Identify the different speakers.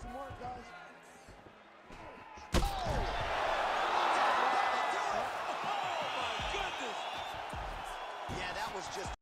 Speaker 1: some work, guys. Oh!
Speaker 2: Oh, yeah, that was just